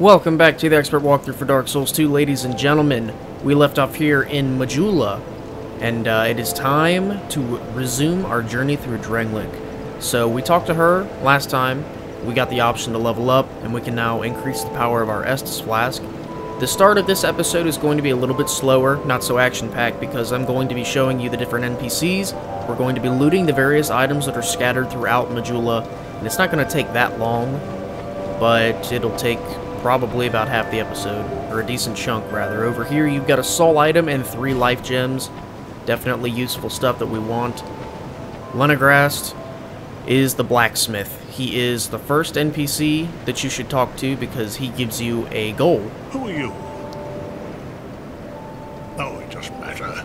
Welcome back to the Expert Walkthrough for Dark Souls 2, ladies and gentlemen. We left off here in Majula, and uh, it is time to resume our journey through Drangleic. So we talked to her last time, we got the option to level up, and we can now increase the power of our Estus Flask. The start of this episode is going to be a little bit slower, not so action-packed, because I'm going to be showing you the different NPCs, we're going to be looting the various items that are scattered throughout Majula, and it's not going to take that long, but it'll take probably about half the episode, or a decent chunk rather. Over here you've got a soul item and three life gems. Definitely useful stuff that we want. Lenigrast is the blacksmith. He is the first NPC that you should talk to because he gives you a goal. Who are you? Oh, it doesn't matter.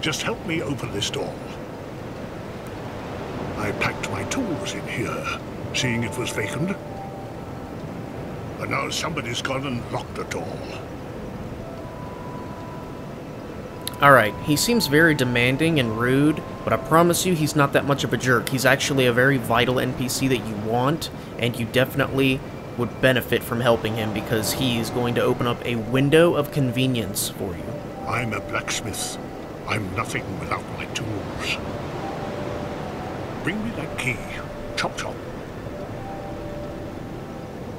Just help me open this door. I packed my tools in here, seeing it was vacant. But now somebody's gone and locked the door. Alright, he seems very demanding and rude, but I promise you he's not that much of a jerk. He's actually a very vital NPC that you want, and you definitely would benefit from helping him because he's going to open up a window of convenience for you. I'm a blacksmith. I'm nothing without my tools. Bring me that key. Chop chop.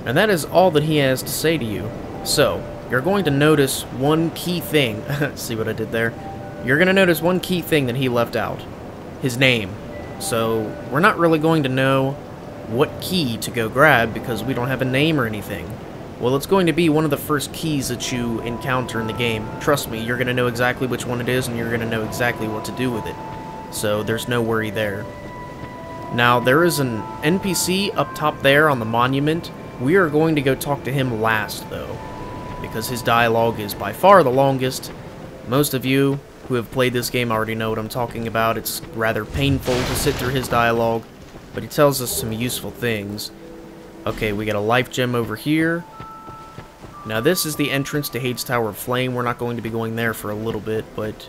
And that is all that he has to say to you. So, you're going to notice one key thing. See what I did there? You're going to notice one key thing that he left out. His name. So, we're not really going to know what key to go grab because we don't have a name or anything. Well, it's going to be one of the first keys that you encounter in the game. Trust me, you're going to know exactly which one it is and you're going to know exactly what to do with it. So, there's no worry there. Now, there is an NPC up top there on the monument. We are going to go talk to him last, though because his dialogue is by far the longest. Most of you who have played this game already know what I'm talking about. It's rather painful to sit through his dialogue, but he tells us some useful things. Okay, we got a life gem over here. Now this is the entrance to Heide's Tower of Flame. We're not going to be going there for a little bit, but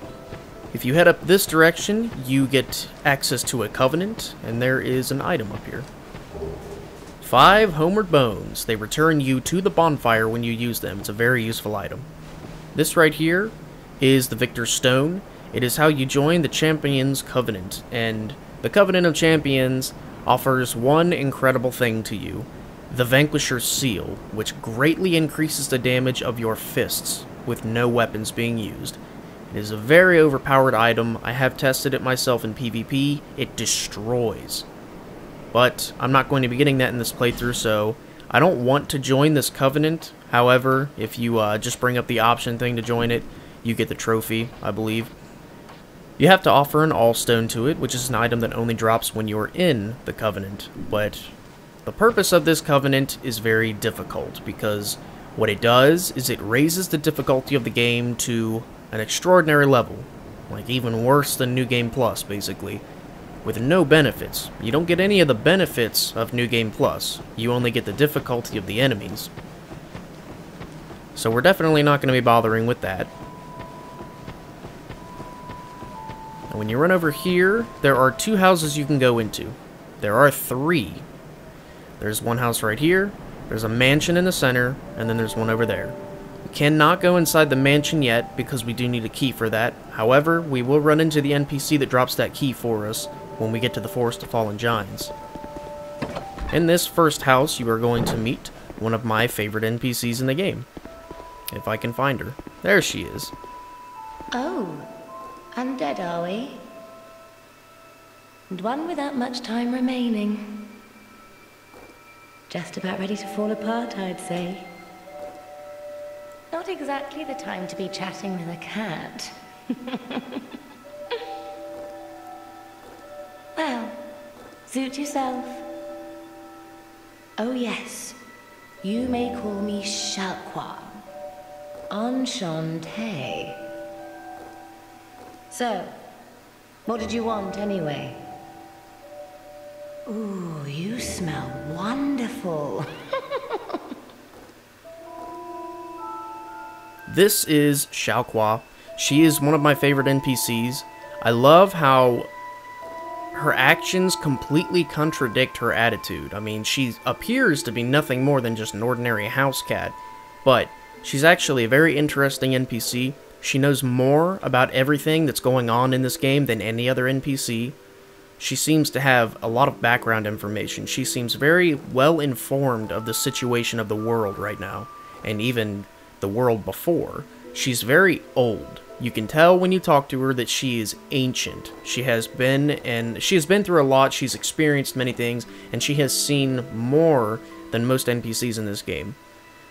if you head up this direction, you get access to a Covenant, and there is an item up here. Five Homeward Bones. They return you to the bonfire when you use them. It's a very useful item. This right here is the Victor's Stone. It is how you join the Champions Covenant, and the Covenant of Champions offers one incredible thing to you. The Vanquisher's Seal, which greatly increases the damage of your fists with no weapons being used. It is a very overpowered item. I have tested it myself in PvP. It destroys. But I'm not going to be getting that in this playthrough, so I don't want to join this Covenant. However, if you uh, just bring up the option thing to join it, you get the trophy, I believe. You have to offer an Allstone to it, which is an item that only drops when you're in the Covenant. But the purpose of this Covenant is very difficult, because what it does is it raises the difficulty of the game to an extraordinary level. Like, even worse than New Game Plus, basically with no benefits. You don't get any of the benefits of New Game Plus. You only get the difficulty of the enemies. So we're definitely not going to be bothering with that. And when you run over here, there are two houses you can go into. There are three. There's one house right here, there's a mansion in the center, and then there's one over there. We cannot go inside the mansion yet because we do need a key for that. However, we will run into the NPC that drops that key for us, when we get to the Forest of Fallen Giants. In this first house, you are going to meet one of my favorite NPCs in the game. If I can find her. There she is. Oh, undead are we? And one without much time remaining. Just about ready to fall apart, I'd say. Not exactly the time to be chatting with a cat. Well, suit yourself. Oh yes, you may call me Shalquoir. Enchante. So, what did you want anyway? Ooh, you smell wonderful. this is Shalquoir. She is one of my favorite NPCs. I love how her actions completely contradict her attitude. I mean, she appears to be nothing more than just an ordinary house cat, but she's actually a very interesting NPC. She knows more about everything that's going on in this game than any other NPC. She seems to have a lot of background information. She seems very well informed of the situation of the world right now, and even the world before. She's very old. You can tell when you talk to her that she is ancient. She has been and she has been through a lot. She's experienced many things and she has seen more than most NPCs in this game.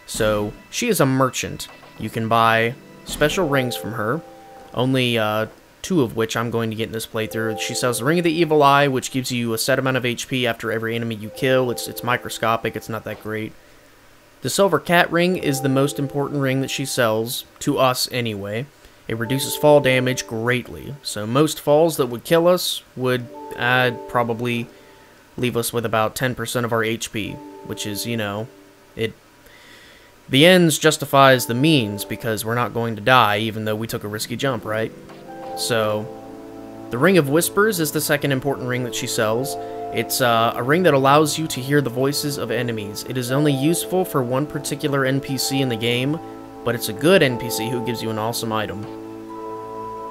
So, she is a merchant. You can buy special rings from her. Only uh, two of which I'm going to get in this playthrough. She sells the Ring of the Evil Eye, which gives you a set amount of HP after every enemy you kill. It's, it's microscopic, it's not that great. The Silver Cat Ring is the most important ring that she sells, to us anyway. It reduces fall damage greatly, so most falls that would kill us would uh, probably leave us with about 10% of our HP, which is, you know, it... The ends justifies the means because we're not going to die even though we took a risky jump, right? So, the Ring of Whispers is the second important ring that she sells. It's uh, a ring that allows you to hear the voices of enemies. It is only useful for one particular NPC in the game, but it's a good NPC who gives you an awesome item.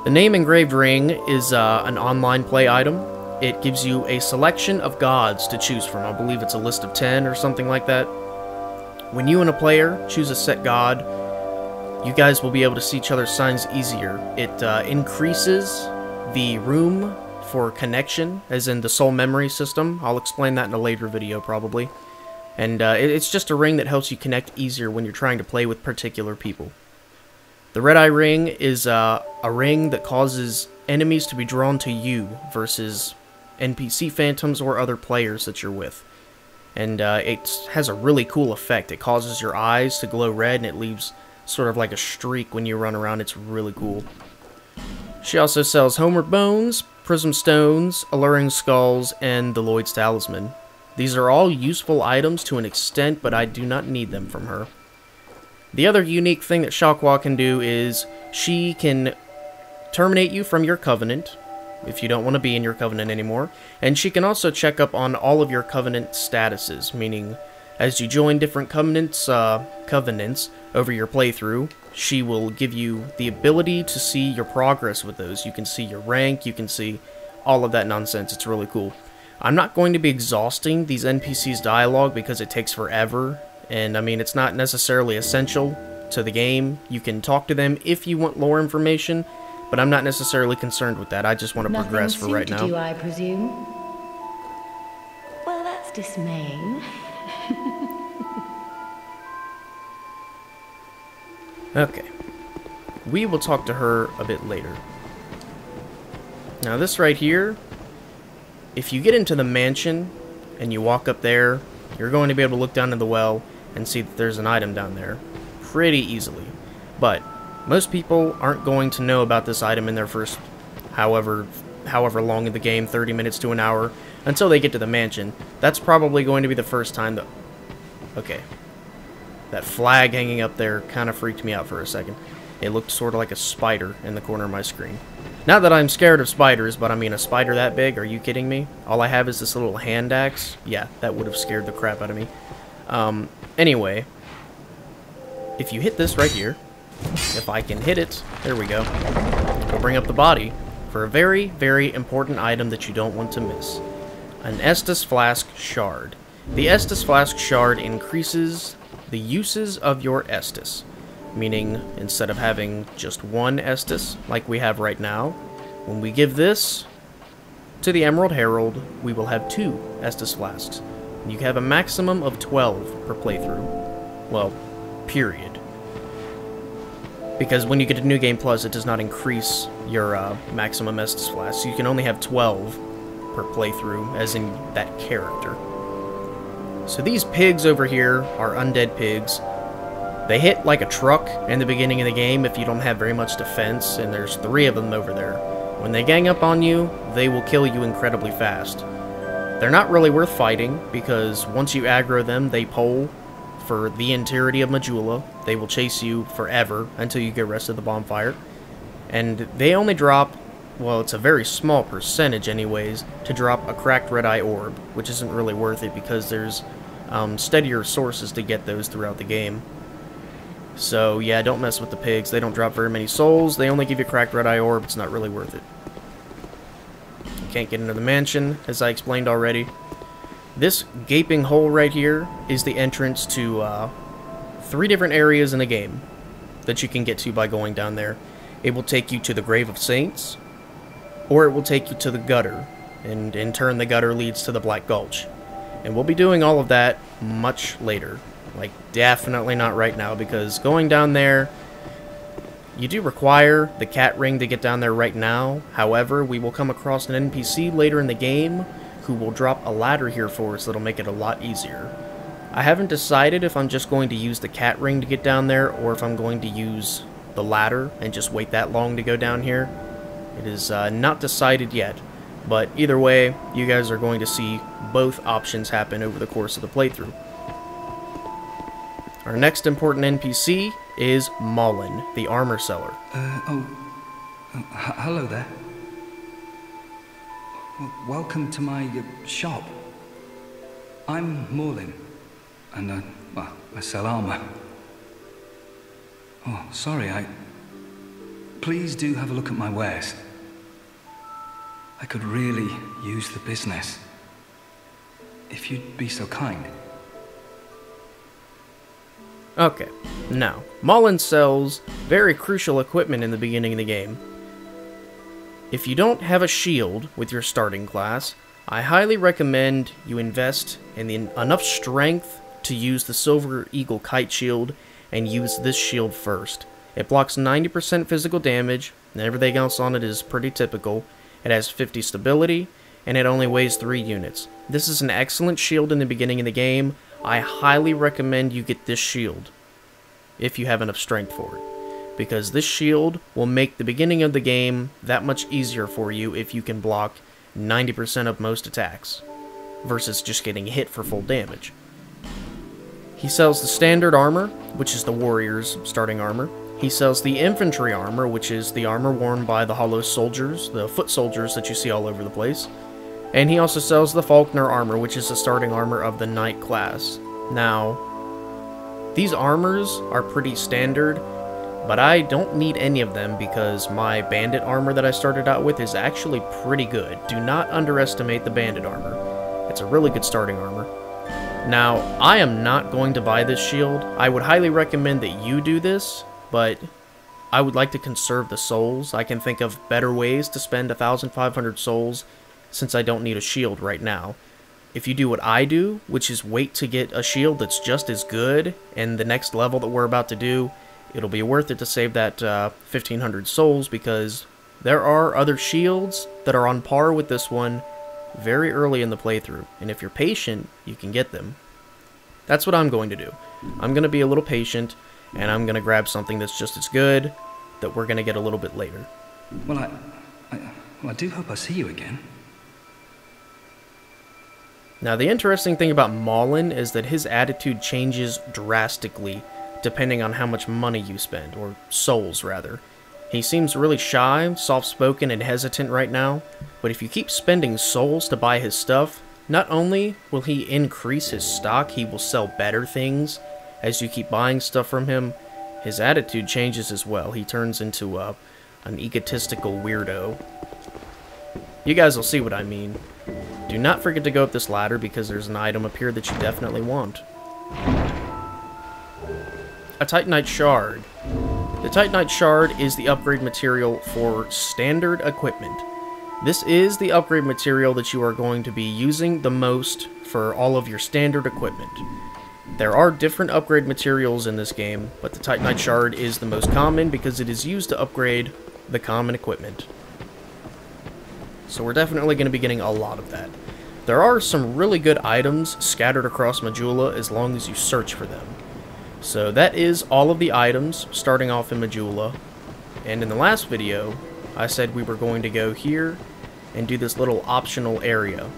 The Name Engraved Ring is uh, an online play item. It gives you a selection of gods to choose from. I believe it's a list of 10 or something like that. When you and a player choose a set god, you guys will be able to see each other's signs easier. It uh, increases the room for connection, as in the soul memory system. I'll explain that in a later video, probably. And uh, it's just a ring that helps you connect easier when you're trying to play with particular people. The Red Eye Ring is uh, a ring that causes enemies to be drawn to you versus NPC phantoms or other players that you're with. And uh, it has a really cool effect. It causes your eyes to glow red and it leaves sort of like a streak when you run around. It's really cool. She also sells Homeward Bones, Prism Stones, Alluring Skulls, and the Lloyd's Talisman. These are all useful items to an extent, but I do not need them from her. The other unique thing that Shalquoir can do is she can terminate you from your covenant, if you don't want to be in your covenant anymore, and she can also check up on all of your covenant statuses, meaning as you join different covenants, uh, covenants over your playthrough, she will give you the ability to see your progress with those. You can see your rank, you can see all of that nonsense. It's really cool. I'm not going to be exhausting these NPCs' dialogue because it takes forever, and I mean, it's not necessarily essential to the game. You can talk to them if you want lore information, but I'm not necessarily concerned with that. I just want to Nothing progress for right now. You, I presume. Well, that's dismaying. Okay. We will talk to her a bit later. Now this right here, if you get into the mansion and you walk up there, you're going to be able to look down in the well and see that there's an item down there pretty easily. But most people aren't going to know about this item in their first however however long in the game, 30 minutes to an hour, until they get to the mansion. That's probably going to be the first time that... Okay, that flag hanging up there kind of freaked me out for a second. It looked sort of like a spider in the corner of my screen. Not that I'm scared of spiders, but I mean a spider that big? Are you kidding me? All I have is this little hand axe? Yeah, that would have scared the crap out of me. Um, anyway, if you hit this right here, if I can hit it, there we go. It'll bring up the body for a very, very important item that you don't want to miss. An Estus Flask Shard. The Estus Flask Shard increases the uses of your Estus, meaning instead of having just one Estus, like we have right now, when we give this to the Emerald Herald, we will have two Estus Flasks. You have a maximum of 12 per playthrough. Well, period. Because when you get to New Game Plus, it does not increase your uh, maximum Estus Flask. So you can only have 12 per playthrough, as in that character. So these pigs over here are undead pigs. They hit like a truck in the beginning of the game if you don't have very much defense, and there's three of them over there. When they gang up on you, they will kill you incredibly fast. They're not really worth fighting, because once you aggro them, they pull for the entirety of Majula. They will chase you forever until you get rest of the bonfire. And they only drop, well, it's a very small percentage anyways, to drop a cracked red eye orb, which isn't really worth it because there's um, steadier sources to get those throughout the game. So yeah, don't mess with the pigs. They don't drop very many souls. They only give you cracked red eye orb. It's not really worth it. Can't get into the mansion, as I explained already. This gaping hole right here is the entrance to uh, three different areas in the game that you can get to by going down there. It will take you to the Grave of Saints, or it will take you to the gutter, and in turn the gutter leads to the Black Gulch. And we'll be doing all of that much later. Like, definitely not right now, because going down there, you do require the cat ring to get down there right now. However, we will come across an NPC later in the game who will drop a ladder here for us that'll make it a lot easier. I haven't decided if I'm just going to use the cat ring to get down there, or if I'm going to use the ladder and just wait that long to go down here. It is uh, not decided yet, but either way, you guys are going to see both options happen over the course of the playthrough. Our next important NPC is Maughlin, the armor seller. Uh, oh, uh, hello there. Welcome to my uh, shop. I'm Maughlin, and uh, well, I sell armor. Oh, sorry, I... Please do have a look at my wares. I could really use the business. If you'd be so kind. Okay, now, Maughlin sells very crucial equipment in the beginning of the game. If you don't have a shield with your starting class, I highly recommend you invest in the, enough strength to use the Silver Eagle Kite Shield and use this shield first. It blocks 90% physical damage, and everything else on it is pretty typical. It has 50 stability, and it only weighs 3 units. This is an excellent shield in the beginning of the game. I highly recommend you get this shield, if you have enough strength for it. Because this shield will make the beginning of the game that much easier for you if you can block 90% of most attacks, versus just getting hit for full damage. He sells the standard armor, which is the warrior's starting armor. He sells the infantry armor, which is the armor worn by the hollow soldiers, the foot soldiers that you see all over the place. And he also sells the Falconer armor, which is the starting armor of the knight class. Now, these armors are pretty standard, but I don't need any of them because my bandit armor that I started out with is actually pretty good. Do not underestimate the bandit armor. It's a really good starting armor. Now, I am not going to buy this shield. I would highly recommend that you do this, but I would like to conserve the souls. I can think of better ways to spend 1,500 souls since I don't need a shield right now. If you do what I do, which is wait to get a shield that's just as good, and the next level that we're about to do, it'll be worth it to save that uh, 1,500 souls because there are other shields that are on par with this one very early in the playthrough, and if you're patient, you can get them. That's what I'm going to do. I'm going to be a little patient, and I'm going to grab something that's just as good that we're going to get a little bit later. Well, I, I, well, I do hope I see you again. Now, the interesting thing about Maughlin is that his attitude changes drastically depending on how much money you spend, or souls, rather. He seems really shy, soft-spoken, and hesitant right now, but if you keep spending souls to buy his stuff, not only will he increase his stock, he will sell better things as you keep buying stuff from him, his attitude changes as well. He turns into a, an egotistical weirdo. You guys will see what I mean. Do not forget to go up this ladder because there's an item up here that you definitely want. A Titanite Shard. The Titanite Shard is the upgrade material for standard equipment. This is the upgrade material that you are going to be using the most for all of your standard equipment. There are different upgrade materials in this game, but the Titanite Shard is the most common because it is used to upgrade the common equipment. So we're definitely going to be getting a lot of that. There are some really good items scattered across Majula as long as you search for them. So that is all of the items starting off in Majula. And in the last video, I said we were going to go here and do this little optional area.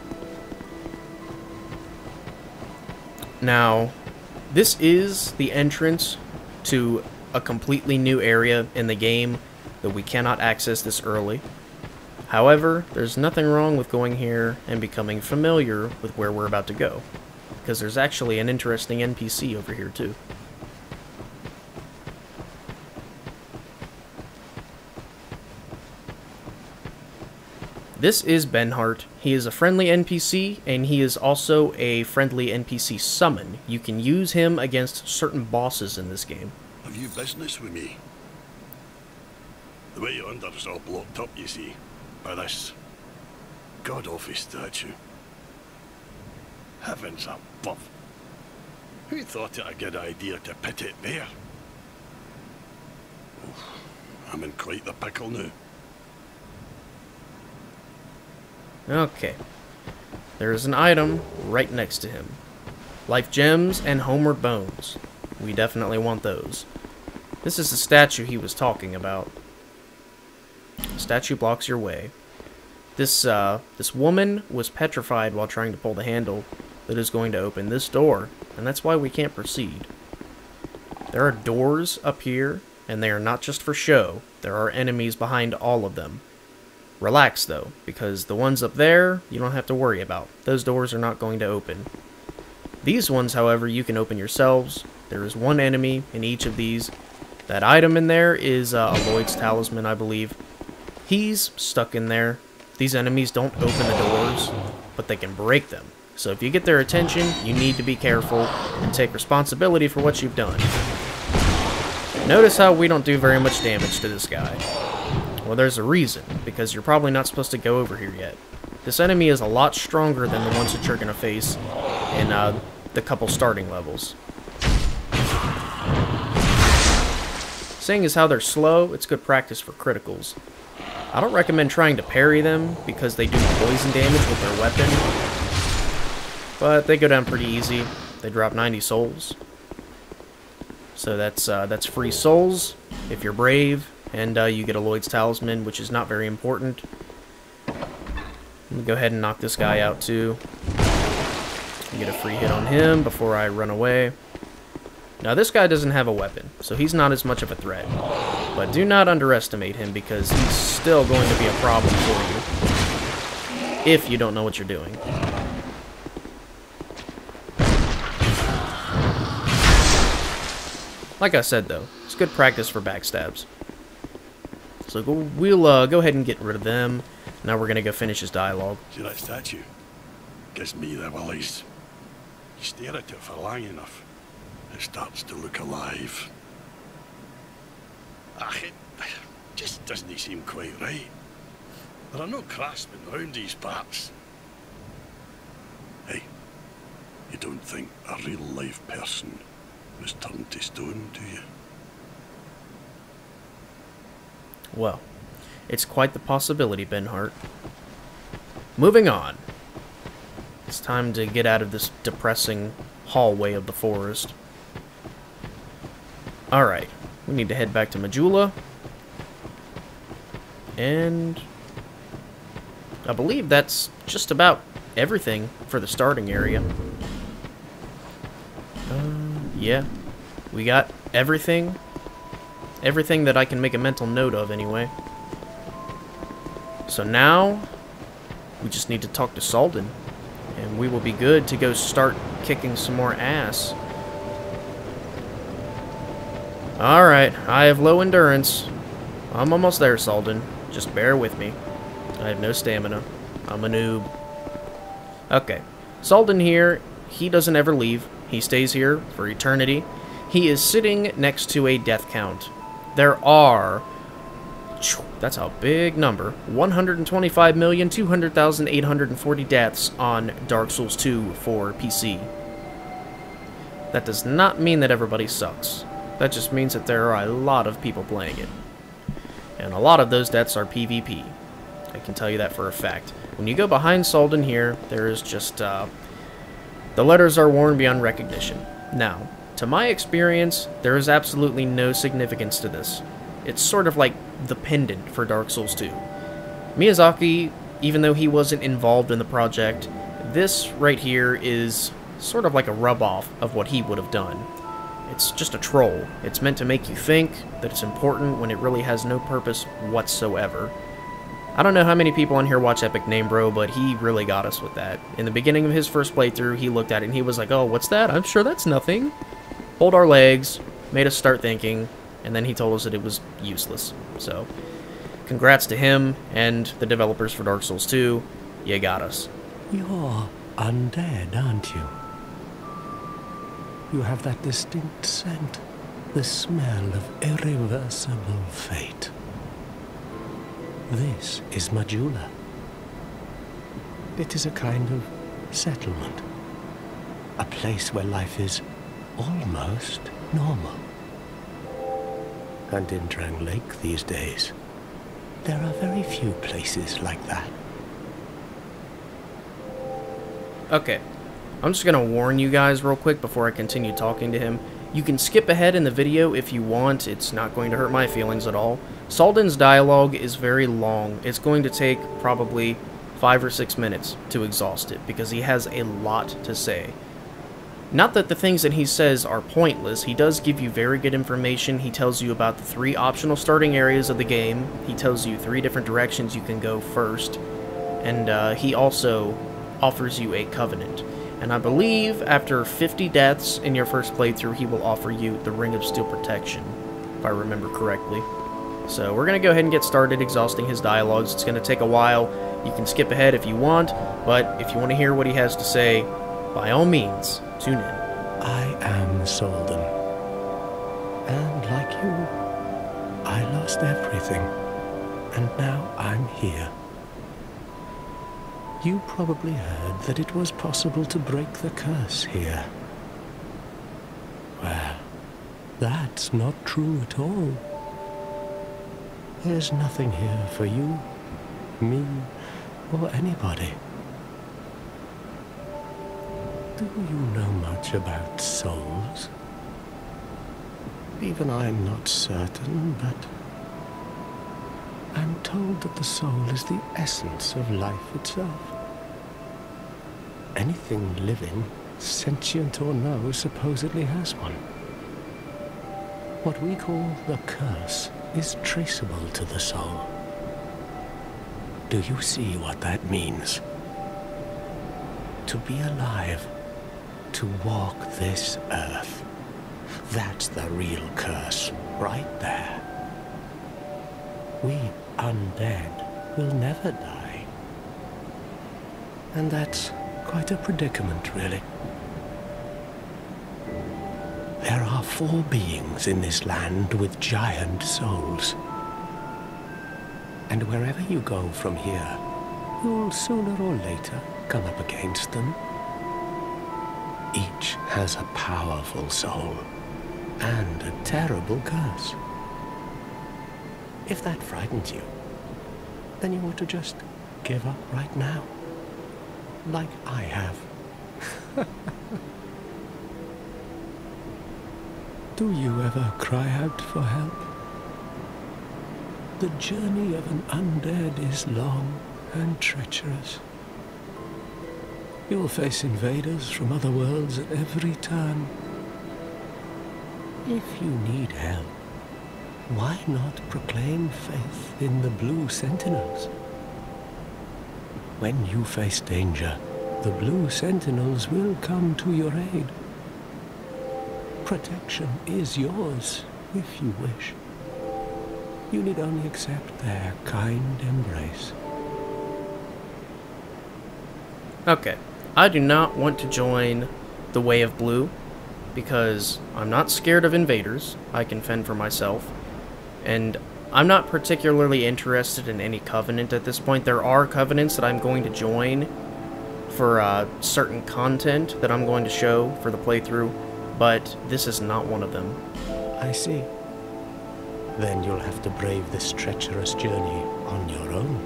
Now, this is the entrance to a completely new area in the game that we cannot access this early. However, there's nothing wrong with going here and becoming familiar with where we're about to go, because there's actually an interesting NPC over here too. This is Benhart. He is a friendly NPC, and he is also a friendly NPC summon. You can use him against certain bosses in this game. Have you business with me? The way yonder is all blocked up, you see, by this god-awful statue. Heavens above. Who thought it a good idea to put it there? Oof, I'm in quite the pickle now. Okay. There's an item right next to him. Life gems and homeward bones. We definitely want those. This is the statue he was talking about. Statue blocks your way. This, uh, this woman was petrified while trying to pull the handle that is going to open this door, and that's why we can't proceed. There are doors up here, and they are not just for show. There are enemies behind all of them. Relax, though, because the ones up there, you don't have to worry about. Those doors are not going to open. These ones, however, you can open yourselves. There is one enemy in each of these. That item in there is uh, a Lloyd's Talisman, I believe. He's stuck in there. These enemies don't open the doors, but they can break them. So if you get their attention, you need to be careful and take responsibility for what you've done. Notice how we don't do very much damage to this guy. Well, there's a reason, because you're probably not supposed to go over here yet. This enemy is a lot stronger than the ones that you're going to face in uh, the couple starting levels. Seeing as how they're slow, it's good practice for criticals. I don't recommend trying to parry them because they do poison damage with their weapon, but they go down pretty easy. They drop 90 souls. So that's uh, that's free souls if you're brave, and uh, you get a Lloyd's Talisman, which is not very important. Let me go ahead and knock this guy out too. Get a free hit on him before I run away. Now this guy doesn't have a weapon, so he's not as much of a threat. But do not underestimate him because he's still going to be a problem for you. If you don't know what you're doing. Like I said though, it's good practice for backstabs. So go, we'll uh, go ahead and get rid of them. Now we're going to go finish his dialogue. See that statue? Gives me the willies. You stare at it for long enough, it starts to look alive. Ah, it just doesn't seem quite right. There are no craftsmen round these parts. Hey, you don't think a real life person was turned to stone, do you? Well, it's quite the possibility, Benhart. Moving on. It's time to get out of this depressing hallway of the forest. Alright, we need to head back to Majula. And... I believe that's just about everything for the starting area. Uh, yeah. We got everything. Everything that I can make a mental note of, anyway. So now, we just need to talk to Saulden. And we will be good to go start kicking some more ass. Alright, I have low endurance. I'm almost there, Saulden. Just bear with me. I have no stamina. I'm a noob. Okay. Saulden here, he doesn't ever leave. He stays here for eternity. He is sitting next to a death count. There are that's a big number. 125,200,840 deaths on Dark Souls 2 for PC. That does not mean that everybody sucks. That just means that there are a lot of people playing it. And a lot of those deaths are PvP. I can tell you that for a fact. When you go behind Saulden here, there is just, uh, the letters are worn beyond recognition. Now, to my experience, there is absolutely no significance to this. It's sort of like the pendant for Dark Souls 2. Miyazaki, even though he wasn't involved in the project, this right here is sort of like a rub-off of what he would have done. It's just a troll. It's meant to make you think that it's important when it really has no purpose whatsoever. I don't know how many people on here watch EpicNameBro, but he really got us with that. In the beginning of his first playthrough, he looked at it and he was like, oh, what's that? I'm sure that's nothing. Pulled our legs, made us start thinking, and then he told us that it was useless. So, congrats to him and the developers for Dark Souls 2. You got us. You're undead, aren't you? You have that distinct scent, the smell of irreversible fate. This is Majula. It is a kind of settlement. A place where life is almost normal. And in Drangleic these days, there are very few places like that. Okay, I'm just gonna warn you guys real quick before I continue talking to him. You can skip ahead in the video if you want, it's not going to hurt my feelings at all. Saulden's dialogue is very long. It's going to take probably five or six minutes to exhaust it because he has a lot to say. Not that the things that he says are pointless, he does give you very good information. He tells you about the three optional starting areas of the game, he tells you three different directions you can go first, and uh, he also offers you a covenant. And I believe after 50 deaths in your first playthrough, he will offer you the Ring of Steel Protection, if I remember correctly. So we're going to go ahead and get started exhausting his dialogues. It's going to take a while. You can skip ahead if you want, but if you want to hear what he has to say, by all means, tune in. I am Saulden. And like you, I lost everything. And now I'm here. You probably heard that it was possible to break the curse here. Well, that's not true at all. There's nothing here for you, me, or anybody. Do you know much about souls? Even I'm not certain, but I'm told that the soul is the essence of life itself. Anything living, sentient or no, supposedly has one. What we call the curse is traceable to the soul. Do you see what that means? To be alive, to walk this earth. That's the real curse, right there. We undead will never die. And that's quite a predicament, really. There are four beings in this land with giant souls. And wherever you go from here, you'll sooner or later come up against them. Each has a powerful soul and a terrible curse. If that frightens you, then you ought to just give up right now. Like I have. Do you ever cry out for help? The journey of an undead is long and treacherous. You'll face invaders from other worlds at every turn. If you need help, why not proclaim faith in the Blue Sentinels? When you face danger, the Blue Sentinels will come to your aid. Protection is yours, if you wish. You need only accept their kind embrace. Okay, I do not want to join the Way of Blue because I'm not scared of invaders. I can fend for myself. And I'm not particularly interested in any covenant at this point. There are covenants that I'm going to join for uh, certain content that I'm going to show for the playthrough, but this is not one of them. I see. Then you'll have to brave this treacherous journey on your own.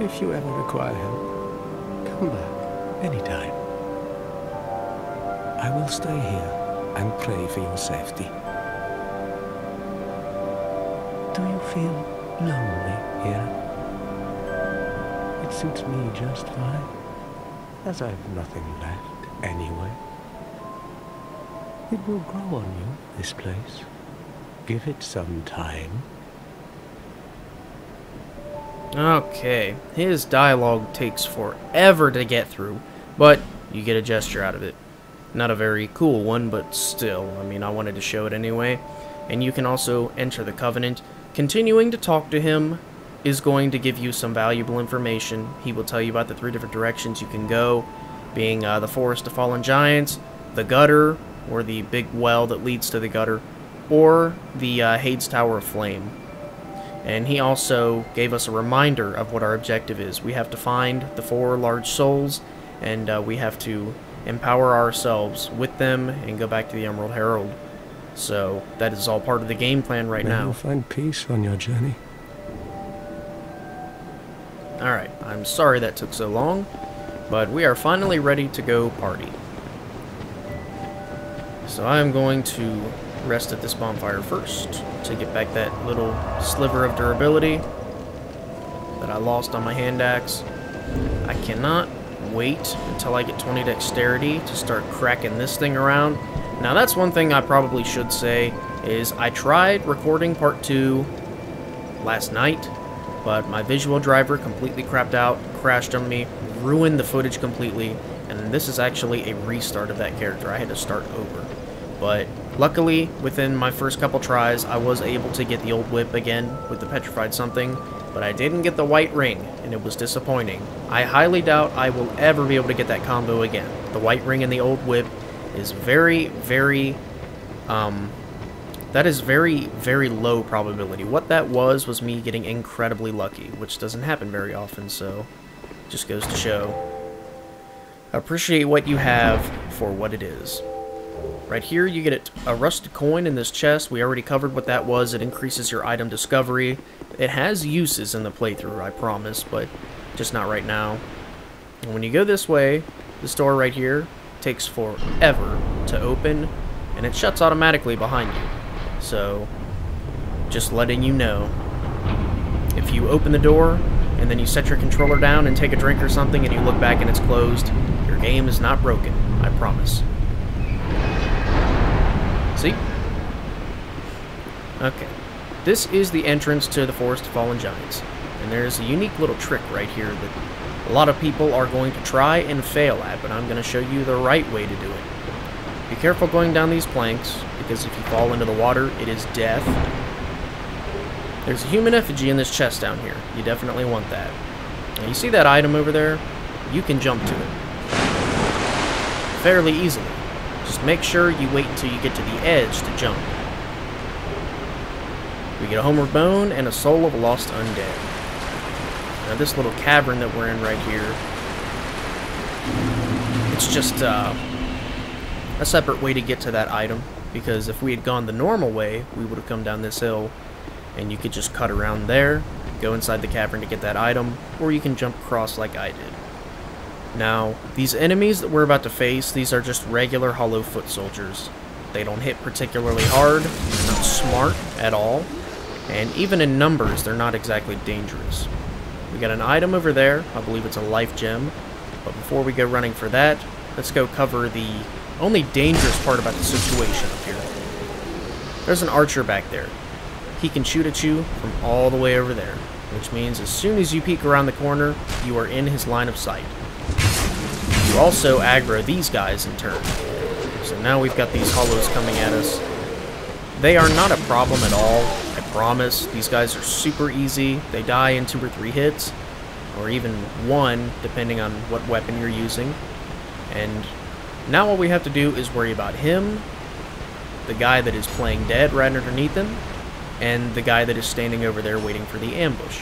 If you ever require help, come back anytime. I will stay here and pray for your safety. Do you feel lonely here? It suits me just fine, as I've nothing left anyway. It will grow on you, this place. Give it some time. Okay, his dialogue takes forever to get through, but you get a gesture out of it. Not a very cool one, but still, I mean, I wanted to show it anyway. And you can also enter the Covenant. continuing to talk to him is going to give you some valuable information. He will tell you about the three different directions you can go, being uh, the Forest of Fallen Giants, the gutter, or the big well that leads to the gutter, or the uh, Heide's Tower of Flame. And he also gave us a reminder of what our objective is. We have to find the four large souls, and uh, we have to empower ourselves with them and go back to the Emerald Herald. So that is all part of the game plan right May now. you find peace on your journey. Alright, I'm sorry that took so long, but we are finally ready to go party. So I'm going to rest at this bonfire first to get back that little sliver of durability that I lost on my hand axe. I cannot wait until I get 20 dexterity to start cracking this thing around. Now that's one thing I probably should say is I tried recording part 2 last night but my visual driver completely crapped out, crashed on me, ruined the footage completely, and this is actually a restart of that character. I had to start over. But luckily, within my first couple tries, I was able to get the old whip again with the petrified something, but I didn't get the white ring, and it was disappointing. I highly doubt I will ever be able to get that combo again. The white ring and the old whip is very, very, um, that is very, very low probability. What that was, was me getting incredibly lucky, which doesn't happen very often, so just goes to show. Appreciate what you have for what it is. Right here, you get a rusted coin in this chest. We already covered what that was. It increases your item discovery. It has uses in the playthrough, I promise, but just not right now. And when you go this way, this door right here takes forever to open, and it shuts automatically behind you. So, just letting you know. If you open the door, and then you set your controller down and take a drink or something, and you look back and it's closed, your game is not broken, I promise. See? Okay. This is the entrance to the Forest of Fallen Giants. And there's a unique little trick right here that a lot of people are going to try and fail at, but I'm going to show you the right way to do it. Be careful going down these planks, because if you fall into the water, it is death. There's a human effigy in this chest down here. You definitely want that. Now, you see that item over there? You can jump to it. Fairly easily. Just make sure you wait until you get to the edge to jump. We get a homeward bone and a soul of a lost undead. Now this little cavern that we're in right here, it's just uh, a separate way to get to that item. Because if we had gone the normal way, we would have come down this hill, and you could just cut around there, go inside the cavern to get that item, or you can jump across like I did. Now, these enemies that we're about to face, these are just regular hollow foot soldiers. They don't hit particularly hard, they're not smart at all, and even in numbers, they're not exactly dangerous. We got an item over there, I believe it's a life gem, but before we go running for that, let's go cover the only dangerous part about the situation up here. There's an archer back there. He can shoot at you from all the way over there, which means as soon as you peek around the corner, you are in his line of sight. You also aggro these guys in turn. So now we've got these hollows coming at us. They are not a problem at all, I promise. These guys are super easy. They die in two or three hits, or even one, depending on what weapon you're using. And now all we have to do is worry about him, the guy that is playing dead right underneath him, and the guy that is standing over there waiting for the ambush.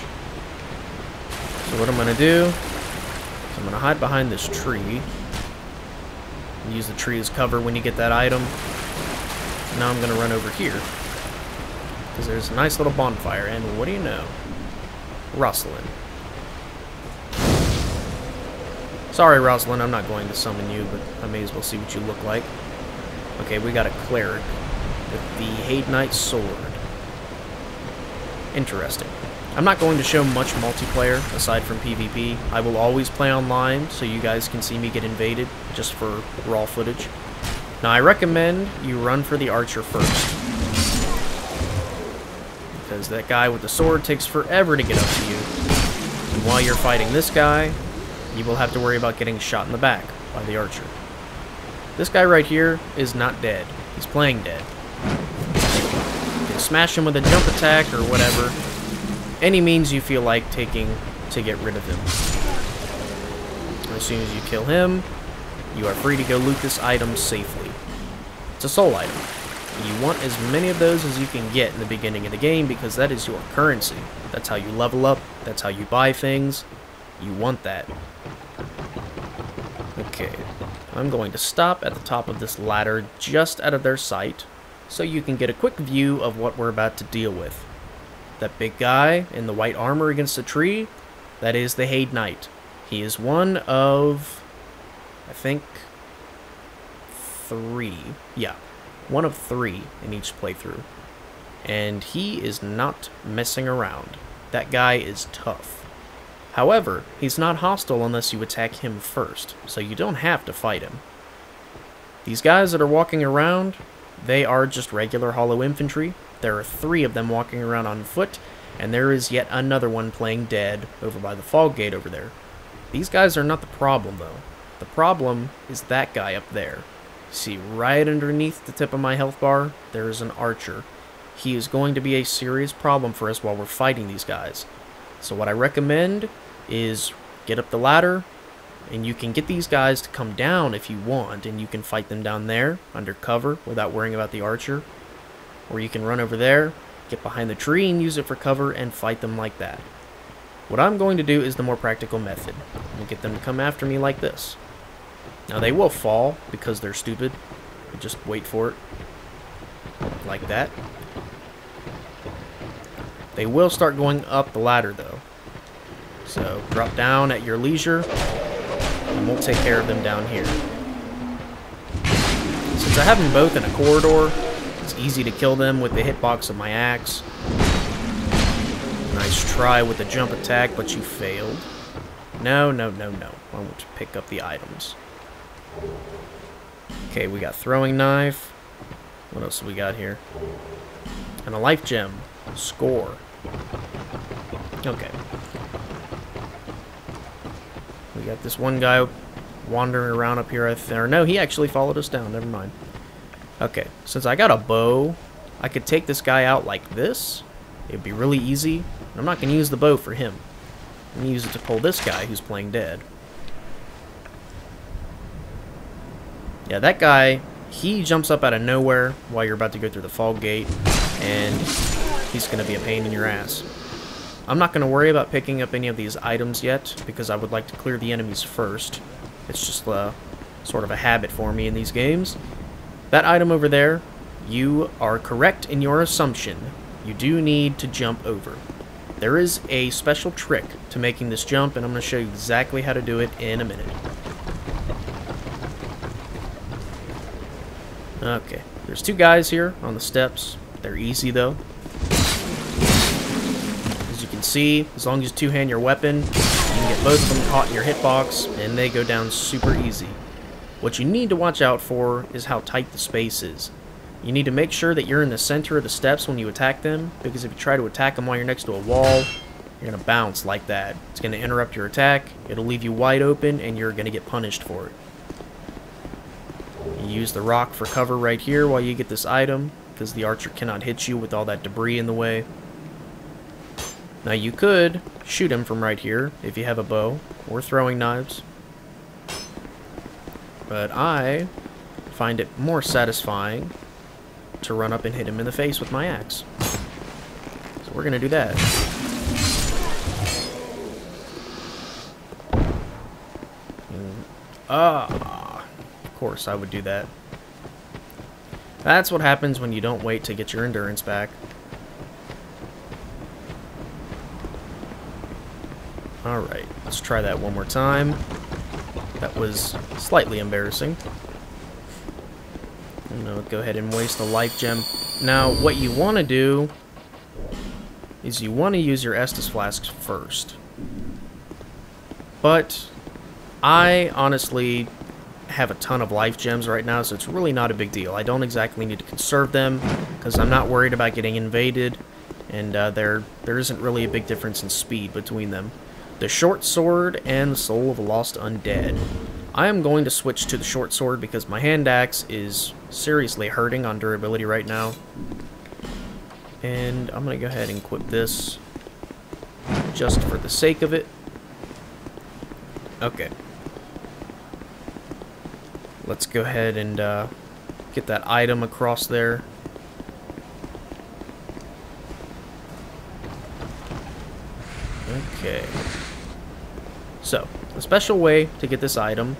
So what I'm going to do I'm going to hide behind this tree. Use the tree as cover when you get that item. Now I'm going to run over here. Because there's a nice little bonfire, and what do you know? Rosalind. Sorry, Rosalind, I'm not going to summon you, but I may as well see what you look like. Okay, we got a cleric with the Heide Knight sword. Interesting. I'm not going to show much multiplayer aside from PvP. I will always play online so you guys can see me get invaded just for raw footage. Now I recommend you run for the archer first. Because that guy with the sword takes forever to get up to you. And while you're fighting this guy, you will have to worry about getting shot in the back by the archer. This guy right here is not dead. He's playing dead. to smash him with a jump attack or whatever. Any means you feel like taking to get rid of him. As soon as you kill him, you are free to go loot this item safely. It's a soul item. You want as many of those as you can get in the beginning of the game because that is your currency. That's how you level up, that's how you buy things. You want that. Okay, I'm going to stop at the top of this ladder just out of their sight so you can get a quick view of what we're about to deal with. That big guy in the white armor against the tree, that is the Heide Knight. He is one of, I think, three. Yeah, one of three in each playthrough. And he is not messing around. That guy is tough. However, he's not hostile unless you attack him first, so you don't have to fight him. These guys that are walking around, they are just regular hollow infantry. There are three of them walking around on foot, and there is yet another one playing dead over by the fog gate over there. These guys are not the problem, though. The problem is that guy up there. See, right underneath the tip of my health bar, there is an archer. He is going to be a serious problem for us while we're fighting these guys. So what I recommend is get up the ladder, and you can get these guys to come down if you want, and you can fight them down there, under cover, without worrying about the archer. Or you can run over there, get behind the tree and use it for cover, and fight them like that. What I'm going to do is the more practical method. I'm get them to come after me like this. Now they will fall because they're stupid. Just wait for it. Like that. They will start going up the ladder though. So drop down at your leisure and we'll take care of them down here. Since I have them both in a corridor, it's easy to kill them with the hitbox of my axe. Nice try with the jump attack, but you failed. No, no, no, no. I want to pick up the items. Okay, we got throwing knife. What else we got here? And a life gem. Score. Okay. We got this one guy wandering around up here. I th or no, he actually followed us down. Never mind. Okay, since I got a bow, I could take this guy out like this. It'd be really easy. I'm not going to use the bow for him. I'm going to use it to pull this guy who's playing dead. Yeah, that guy, he jumps up out of nowhere while you're about to go through the fog gate, and he's going to be a pain in your ass. I'm not going to worry about picking up any of these items yet, because I would like to clear the enemies first. It's just uh, sort of a habit for me in these games. That item over there, you are correct in your assumption. You do need to jump over. There is a special trick to making this jump, and I'm going to show you exactly how to do it in a minute. Okay, there's two guys here on the steps. They're easy, though. As you can see, as long as you two-hand your weapon, you can get both of them caught in your hitbox, and they go down super easy. What you need to watch out for is how tight the space is. You need to make sure that you're in the center of the steps when you attack them, because if you try to attack them while you're next to a wall, you're going to bounce like that. It's going to interrupt your attack, it'll leave you wide open, and you're going to get punished for it. You use the rock for cover right here while you get this item, because the archer cannot hit you with all that debris in the way. Now you could shoot him from right here if you have a bow, or throwing knives. But I find it more satisfying to run up and hit him in the face with my axe. So we're going to do that. Ah, of course I would do that. That's what happens when you don't wait to get your endurance back. Alright, let's try that one more time. That was slightly embarrassing. I'm gonna go ahead and waste a life gem. Now, what you want to do is you want to use your Estus flasks first. But I honestly have a ton of life gems right now, so it's really not a big deal. I don't exactly need to conserve them because I'm not worried about getting invaded, and uh, there there isn't really a big difference in speed between them. The short sword and the soul of a lost undead. I am going to switch to the short sword because my hand axe is seriously hurting on durability right now. And I'm going to go ahead and equip this just for the sake of it. Okay. Let's go ahead and uh, get that item across there. Okay. So, the special way to get this item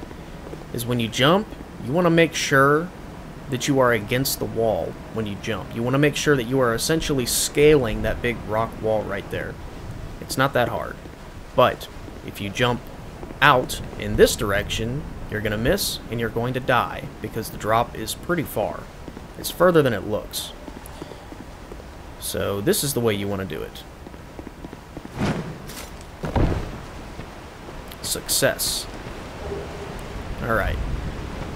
is when you jump, you want to make sure that you are against the wall when you jump. You want to make sure that you are essentially scaling that big rock wall right there. It's not that hard. But if you jump out in this direction, you're going to miss and you're going to die because the drop is pretty far. It's further than it looks. So this is the way you want to do it. Success. Alright.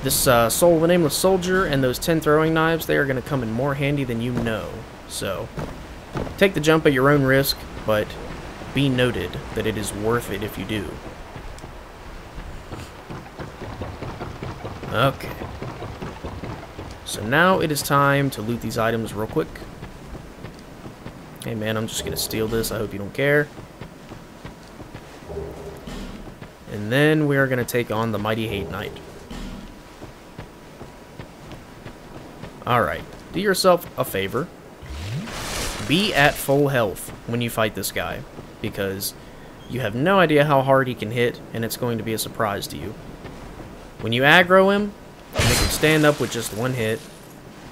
This uh, Soul of the Nameless Soldier and those 10 throwing knives, they are going to come in more handy than you know. So, take the jump at your own risk, but be noted that it is worth it if you do. Okay. So now it is time to loot these items real quick. Hey man, I'm just going to steal this. I hope you don't care. And then we are going to take on the Mighty Heide Knight. Alright, do yourself a favor. Be at full health when you fight this guy, because you have no idea how hard he can hit, and it's going to be a surprise to you. When you aggro him, make him stand up with just one hit.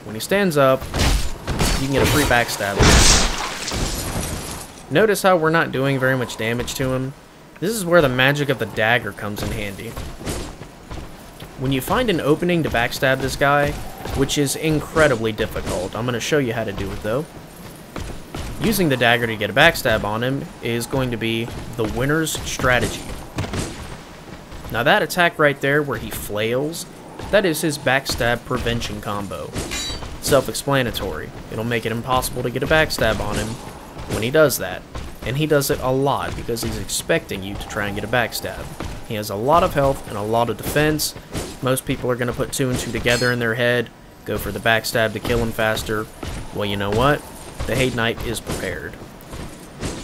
When he stands up, you can get a free backstab. Notice how we're not doing very much damage to him. This is where the magic of the dagger comes in handy. When you find an opening to backstab this guy, which is incredibly difficult, I'm going to show you how to do it though. Using the dagger to get a backstab on him is going to be the winner's strategy. Now that attack right there where he flails, that is his backstab prevention combo. Self-explanatory. It'll make it impossible to get a backstab on him when he does that. And he does it a lot because he's expecting you to try and get a backstab. He has a lot of health and a lot of defense. Most people are going to put two and two together in their head, go for the backstab to kill him faster. Well, you know what? The Heide Knight is prepared.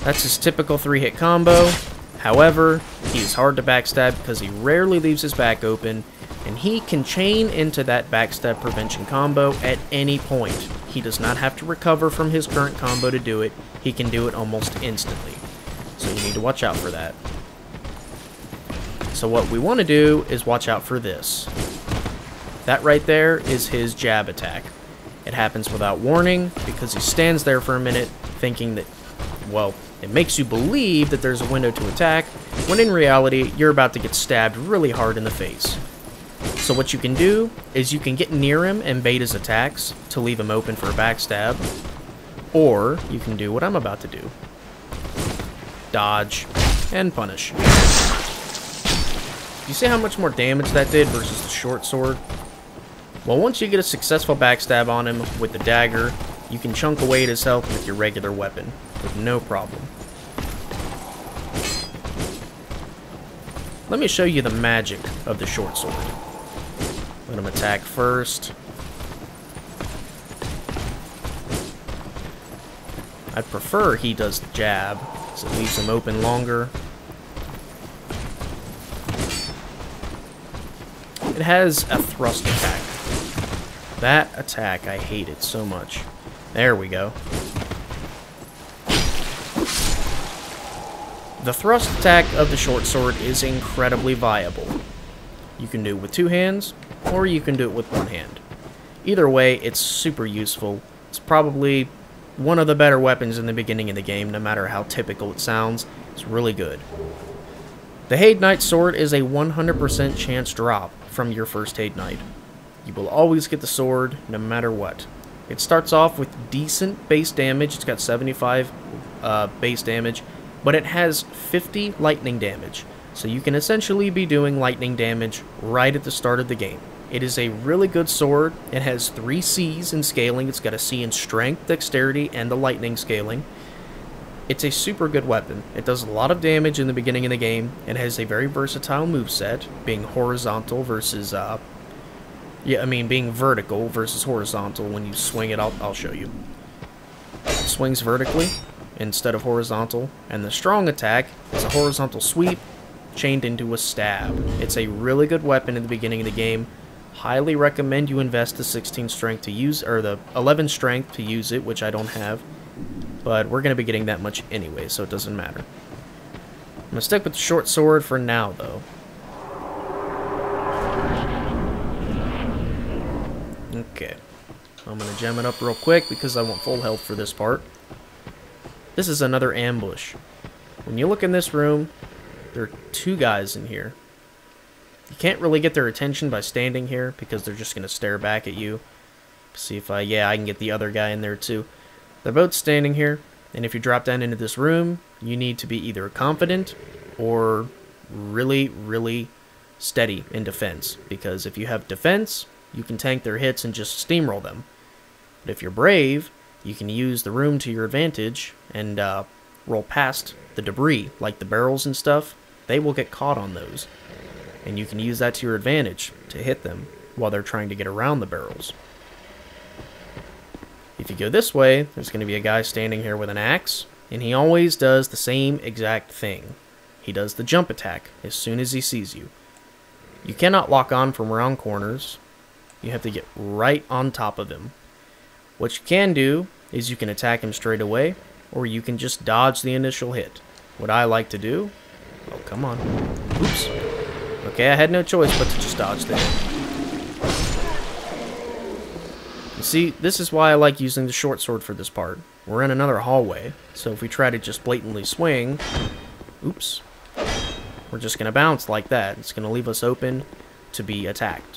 That's his typical three-hit combo. However, he is hard to backstab because he rarely leaves his back open, and he can chain into that backstab prevention combo at any point. He does not have to recover from his current combo to do it. He can do it almost instantly. So you need to watch out for that. So what we want to do is watch out for this. That right there is his jab attack. It happens without warning because he stands there for a minute thinking that, well, it makes you believe that there's a window to attack, when in reality, you're about to get stabbed really hard in the face. So what you can do is you can get near him and bait his attacks to leave him open for a backstab, or you can do what I'm about to do. Dodge and punish. You see how much more damage that did versus the short sword? Well, once you get a successful backstab on him with the dagger, you can chunk away at his health with your regular weapon, with no problem. Let me show you the magic of the short sword. Let him attack first. I prefer he does the jab, so it leaves him open longer. It has a thrust attack. That attack, I hate it so much. There we go. The thrust attack of the short sword is incredibly viable. You can do it with two hands, or you can do it with one hand. Either way, it's super useful. It's probably one of the better weapons in the beginning of the game, no matter how typical it sounds. It's really good. The Heide Knight sword is a 100% chance drop from your first Heide Knight. You will always get the sword, no matter what. It starts off with decent base damage. It's got 75 uh, base damage, but it has 50 lightning damage. So you can essentially be doing lightning damage right at the start of the game. It is a really good sword. It has three C's in scaling. It's got a C in strength, dexterity, and the lightning scaling. It's a super good weapon. It does a lot of damage in the beginning of the game, It has a very versatile move set, being horizontal versus, uh, yeah, I mean, being vertical versus horizontal. When you swing it, I'll, I'll show you. It swings vertically instead of horizontal, and the strong attack is a horizontal sweep chained into a stab. It's a really good weapon in the beginning of the game. Highly recommend you invest the 16 strength to use, or the 11 strength to use it, which I don't have. But we're going to be getting that much anyway, so it doesn't matter. I'm going to stick with the short sword for now, though. Okay. I'm going to gem it up real quick because I want full health for this part. This is another ambush. When you look in this room, there are two guys in here. You can't really get their attention by standing here because they're just going to stare back at you. See if I, yeah, I can get the other guy in there too. They're both standing here, and if you drop down into this room, you need to be either confident or really, really steady in defense. Because if you have defense, you can tank their hits and just steamroll them. But if you're brave, you can use the room to your advantage and uh, roll past the debris, like the barrels and stuff. They will get caught on those. And you can use that to your advantage to hit them while they're trying to get around the barrels. If you go this way, there's going to be a guy standing here with an axe, and he always does the same exact thing. He does the jump attack as soon as he sees you. You cannot lock on from around corners. You have to get right on top of him. What you can do is you can attack him straight away, or you can just dodge the initial hit. What I like to do... Oh, come on. Oops. Okay, I had no choice but to just dodge the hit. You see, this is why I like using the short sword for this part. We're in another hallway, so if we try to just blatantly swing... Oops. We're just going to bounce like that. It's going to leave us open to be attacked.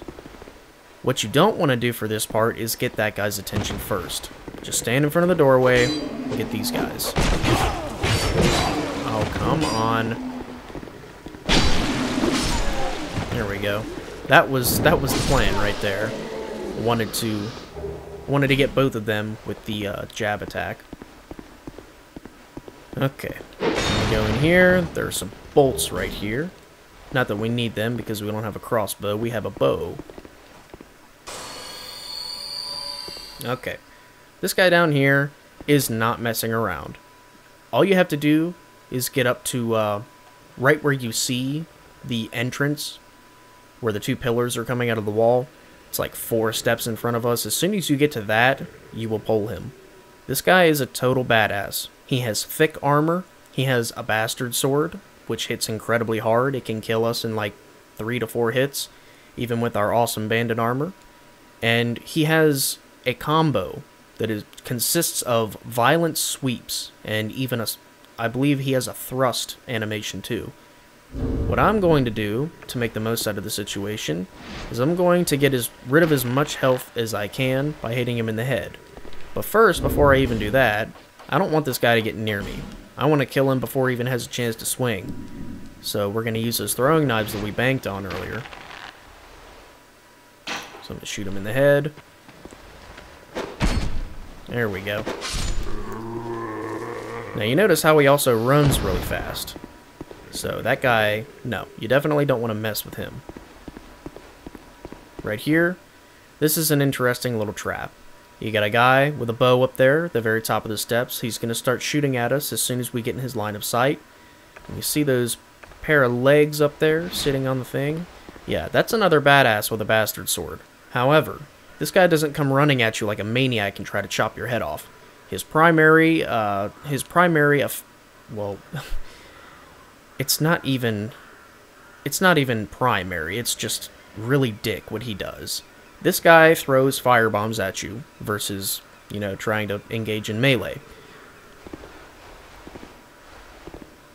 What you don't want to do for this part is get that guy's attention first. Just stand in front of the doorway and get these guys. Oh, come on. There we go. That was that was the plan right there. Wanted to wanted to get both of them with the uh, jab attack. Okay. Go in here. There are some bolts right here. Not that we need them because we don't have a crossbow. We have a bow. Okay. This guy down here is not messing around. All you have to do is get up to uh, right where you see the entrance, where the two pillars are coming out of the wall. It's like four steps in front of us. As soon as you get to that, you will pull him. This guy is a total badass. He has thick armor. He has a bastard sword, which hits incredibly hard. It can kill us in like three to four hits, even with our awesome bandit armor. And he has a combo that is consists of violent sweeps and even a I believe he has a thrust animation too. What I'm going to do to make the most out of the situation is I'm going to get as rid of as much health as I can by hitting him in the head. But first, before I even do that, I don't want this guy to get near me. I want to kill him before he even has a chance to swing. So we're going to use those throwing knives that we banked on earlier. So I'm going to shoot him in the head. There we go. Now you notice how he also runs really fast. So that guy, no, you definitely don't want to mess with him. Right here, this is an interesting little trap. You got a guy with a bow up there at the very top of the steps. He's going to start shooting at us as soon as we get in his line of sight. And you see those pair of legs up there sitting on the thing? Yeah, that's another badass with a bastard sword. However, this guy doesn't come running at you like a maniac and try to chop your head off. His primary, uh, his primary, well, it's not even, it's not even primary. It's just really dick what he does. This guy throws fire bombs at you versus, you know, trying to engage in melee.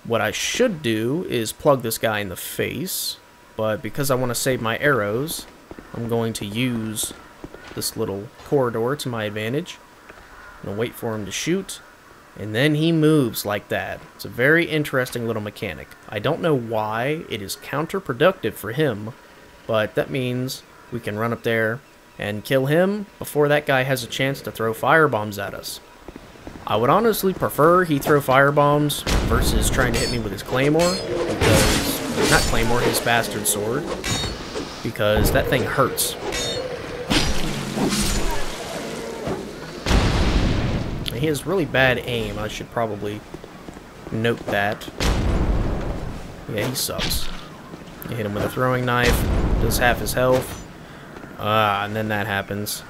What I should do is plug this guy in the face, but because I want to save my arrows, I'm going to use this little corridor to my advantage. I'm going to wait for him to shoot, and then he moves like that. It's a very interesting little mechanic. I don't know why it is counterproductive for him, but that means we can run up there and kill him before that guy has a chance to throw firebombs at us. I would honestly prefer he throw firebombs versus trying to hit me with his claymore, because, not claymore, his bastard sword, because that thing hurts. He has really bad aim. I should probably note that. Yeah, he sucks. You hit him with a throwing knife, does half his health. Ah, and then that happens.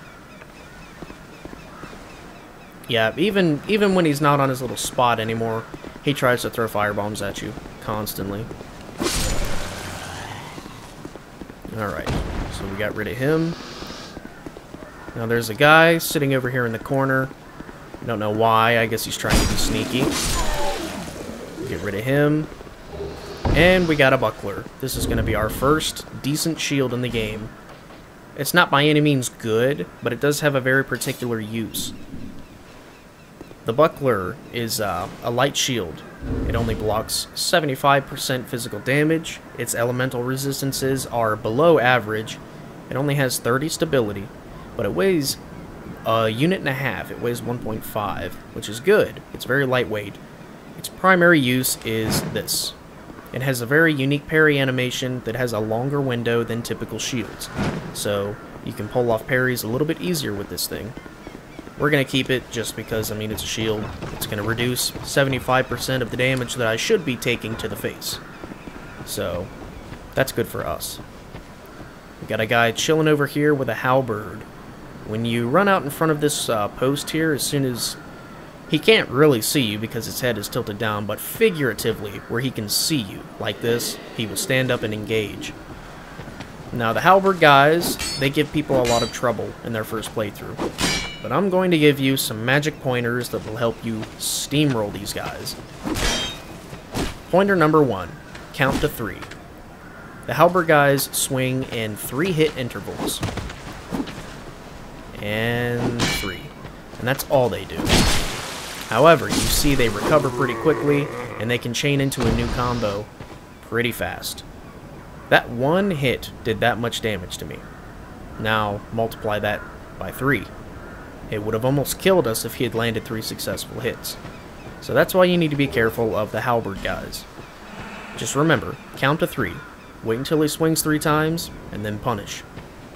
Yeah, even even when he's not on his little spot anymore, he tries to throw firebombs at you constantly. Alright, so we got rid of him. Now there's a guy sitting over here in the corner. Don't know why, I guess he's trying to be sneaky. Get rid of him. And we got a buckler. This is going to be our first decent shield in the game. It's not by any means good, but it does have a very particular use. The buckler is uh, a light shield. It only blocks 75% physical damage. Its elemental resistances are below average. It only has 30 stability, but it weighs a unit and a half. It weighs 1.5, which is good. It's very lightweight. Its primary use is this. It has a very unique parry animation that has a longer window than typical shields, so you can pull off parries a little bit easier with this thing. We're going to keep it just because, I mean, it's a shield. It's going to reduce 75% of the damage that I should be taking to the face. So, that's good for us. We got a guy chilling over here with a halberd. When you run out in front of this uh, post here, as soon as... He can't really see you because his head is tilted down, but figuratively, where he can see you, like this, he will stand up and engage. Now, the halberd guys, they give people a lot of trouble in their first playthrough but I'm going to give you some magic pointers that will help you steamroll these guys. Pointer number one, count to three. The halberd guys swing in three hit intervals. And three. And that's all they do. However, you see they recover pretty quickly, and they can chain into a new combo pretty fast. That one hit did that much damage to me. Now, multiply that by three. It would have almost killed us if he had landed three successful hits. So that's why you need to be careful of the halberd guys. Just remember, count to three. Wait until he swings three times, and then punish.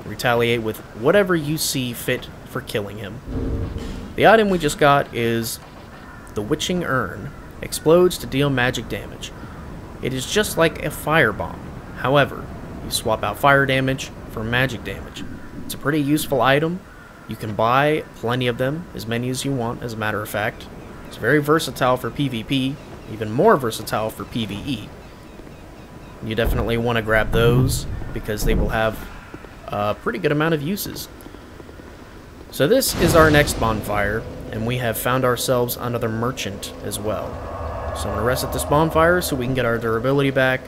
Retaliate with whatever you see fit for killing him. The item we just got is the Witching Urn. Explodes to deal magic damage. It is just like a firebomb. However, you swap out fire damage for magic damage. It's a pretty useful item, you can buy plenty of them, as many as you want, as a matter of fact. It's very versatile for PvP, even more versatile for PvE. You definitely want to grab those, because they will have a pretty good amount of uses. So this is our next bonfire, and we have found ourselves another merchant as well. So I'm going to rest at this bonfire so we can get our durability back,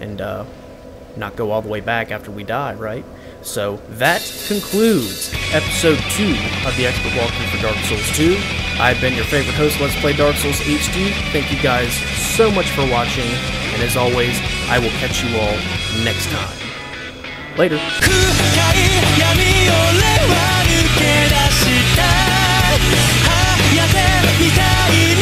and uh, not go all the way back after we die, right? So that concludes episode 2 of the Expert Walkthrough for Dark Souls 2. I've been your favorite host, Let's Play Dark Souls HD. Thank you guys so much for watching, and as always, I will catch you all next time. Later. みたい